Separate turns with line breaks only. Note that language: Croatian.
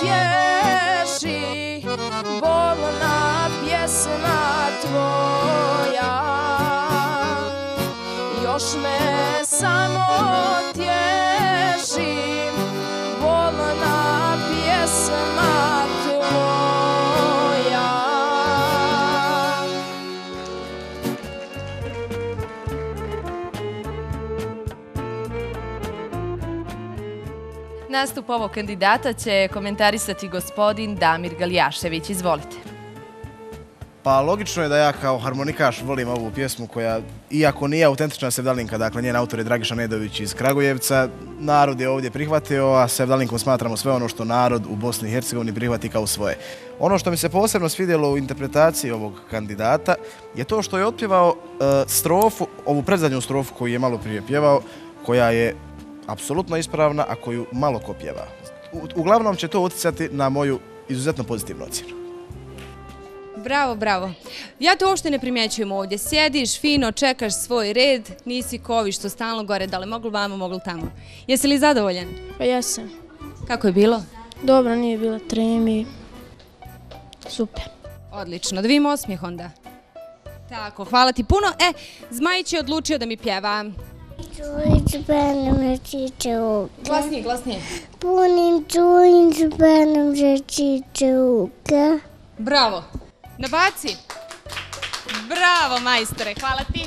tješi, bolna pjesma tvoja. Još me samo tješi,
Nastup ovog kandidata će komentarisati gospodin Damir Galijašević. Izvolite.
Pa logično je da ja kao harmonikaš volim ovu pjesmu koja, iako nije autentična Sevdalinka, dakle njen autor je Dragiša Nedović iz Kragujevca, narod je ovdje prihvatio, a Sevdalinkom smatramo sve ono što narod u Bosni i Hercegovini prihvati kao svoje. Ono što mi se posebno svidjelo u interpretaciji ovog kandidata je to što je otpjevao e, strofu, ovu predzadnju strofu koju je malo prije pjevao, koja je apsolutno ispravna, a koju malo ko pjeva. U- uglavnom će to utjecati na moju izuzetno pozitivnu ocjenu.
Bravo, bravo. Ja to uopšte ne primjećujem ovdje. Sjediš, fino, čekaš svoj red, nisi kovi što stalno gore, da li moglo vamo, moglo tamo. Jesi li zadovoljan?
Pa jesam.
Kako je bilo?
Dobro, nije bilo tremi. Super.
Odlično, da vidimo osmijeh onda. Tako, hvala ti puno. E, Zmajić je odlučio da mi pjeva.
Uke.
Glasnije, glasnije.
Punim čujić benem rečiće uke.
Bravo. Nabaci. Bravo, majstore, hvala ti.